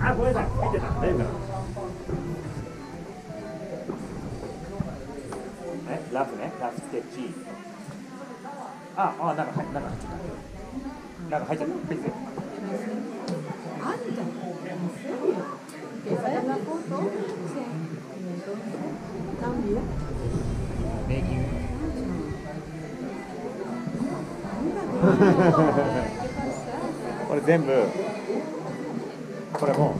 あ、ごめんなさい、見てた、大丈夫かな。ね、ラフね、ラフスケッチ。あ、あ、なんか、はい、なんか。なんか入っちゃった、入って。あんた。デザイ es? Sí. これ全部。これも。